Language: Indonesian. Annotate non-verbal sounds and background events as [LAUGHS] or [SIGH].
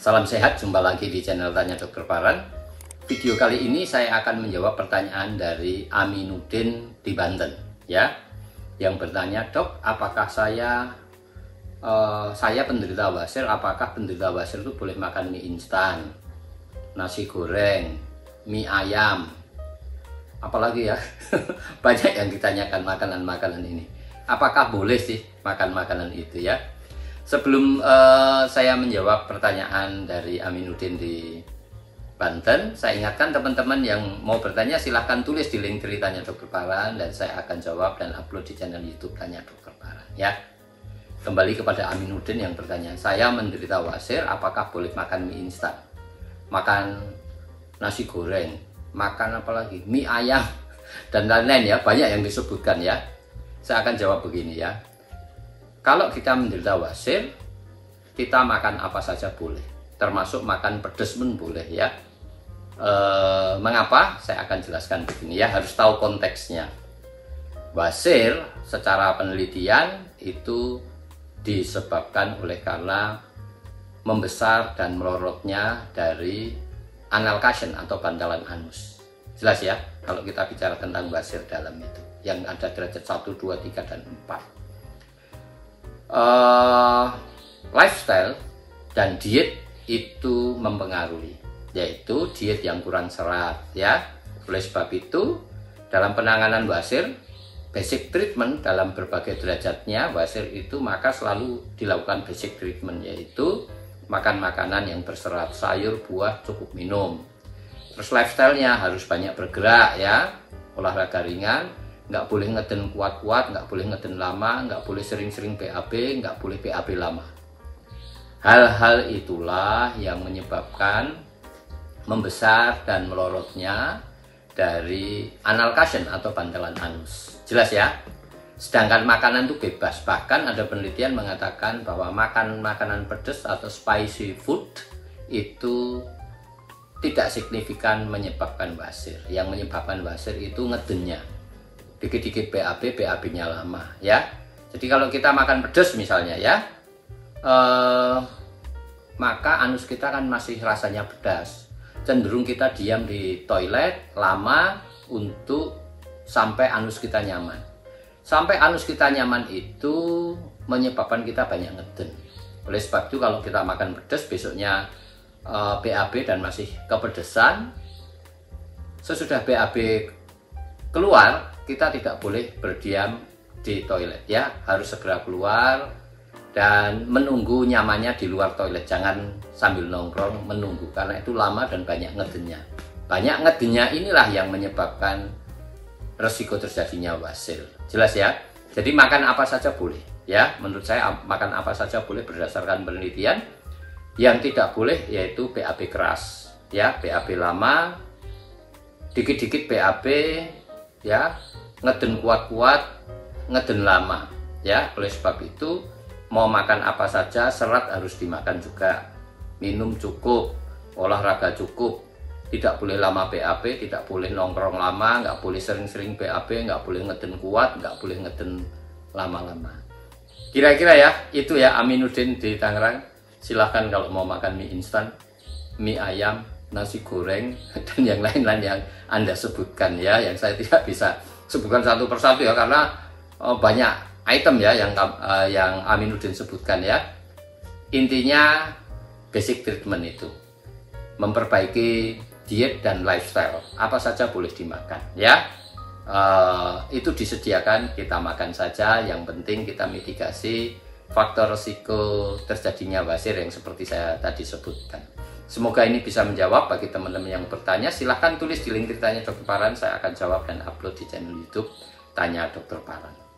Salam sehat, jumpa lagi di channel Tanya Dokter Paran. Video kali ini saya akan menjawab pertanyaan dari Aminuddin di Banten, ya. Yang bertanya, "Dok, apakah saya uh, saya penderita wasir, apakah penderita wasir itu boleh makan mie instan, nasi goreng, mie ayam, apalagi ya [LAUGHS] banyak yang ditanyakan makanan-makanan ini apakah boleh sih makan makanan itu ya Sebelum uh, saya menjawab pertanyaan dari Aminuddin di Banten, saya ingatkan teman-teman yang mau bertanya silahkan tulis di link ceritanya Dokter Paran dan saya akan jawab dan upload di channel YouTube Tanya Dokter Paran ya. Kembali kepada Aminuddin yang bertanya, saya menderita wasir, apakah boleh makan mie instan? Makan nasi goreng, makan apa lagi? Mie ayam [LAUGHS] dan lain-lain ya, banyak yang disebutkan ya. Saya akan jawab begini ya kalau kita menderita wasir, kita makan apa saja boleh, termasuk makan pedas pun boleh ya. E, mengapa? Saya akan jelaskan begini ya, harus tahu konteksnya. Wasir secara penelitian itu disebabkan oleh karena membesar dan melorotnya dari anal cushion atau bantalan anus. Jelas ya, kalau kita bicara tentang wasir dalam itu, yang ada derajat 1, 2, 3, dan 4 uh, lifestyle dan diet itu mempengaruhi yaitu diet yang kurang serat ya. Oleh sebab itu dalam penanganan wasir basic treatment dalam berbagai derajatnya wasir itu maka selalu dilakukan basic treatment yaitu makan makanan yang berserat sayur buah cukup minum. Terus lifestyle-nya harus banyak bergerak ya. Olahraga ringan nggak boleh ngeden kuat-kuat, nggak boleh ngeden lama, nggak boleh sering-sering PAB, nggak boleh PAB lama. Hal-hal itulah yang menyebabkan membesar dan melorotnya dari anal cushion atau bantalan anus. Jelas ya? Sedangkan makanan itu bebas. Bahkan ada penelitian mengatakan bahwa makan makanan pedas atau spicy food itu tidak signifikan menyebabkan basir. Yang menyebabkan basir itu ngedennya dikit-dikit BAB, BAB-nya lama ya. Jadi kalau kita makan pedas misalnya ya, eh, maka anus kita kan masih rasanya pedas. Cenderung kita diam di toilet lama untuk sampai anus kita nyaman. Sampai anus kita nyaman itu menyebabkan kita banyak ngeden. Oleh sebab itu kalau kita makan pedas besoknya eh, BAB dan masih kepedesan, sesudah BAB keluar kita tidak boleh berdiam di toilet ya. Harus segera keluar dan menunggu nyamannya di luar toilet. Jangan sambil nongkrong menunggu karena itu lama dan banyak ngedennya banyak ngedennya inilah yang menyebabkan resiko terjadinya wasil. Jelas ya? Jadi makan apa saja boleh ya. Menurut saya makan apa saja boleh berdasarkan penelitian. Yang tidak boleh yaitu BAB keras ya. BAB lama dikit-dikit BAB ya ngeden kuat-kuat ngeden lama ya oleh sebab itu mau makan apa saja serat harus dimakan juga minum cukup olahraga cukup tidak boleh lama BAP, tidak boleh nongkrong lama, nggak boleh sering-sering BAP, nggak boleh ngeden kuat, nggak boleh ngeden lama-lama. Kira-kira ya, itu ya Aminuddin di Tangerang. Silahkan kalau mau makan mie instan, mie ayam, nasi goreng, [LAUGHS] dan yang lain-lain yang Anda sebutkan ya, yang saya tidak bisa sebutkan satu persatu ya karena uh, banyak item ya yang uh, yang Aminuddin sebutkan ya. Intinya basic treatment itu memperbaiki diet dan lifestyle apa saja boleh dimakan ya. Uh, itu disediakan kita makan saja yang penting kita mitigasi faktor risiko terjadinya wasir yang seperti saya tadi sebutkan. Semoga ini bisa menjawab bagi teman-teman yang bertanya. Silahkan tulis di link ceritanya Dokter Paran, saya akan jawab dan upload di channel YouTube Tanya Dokter Paran.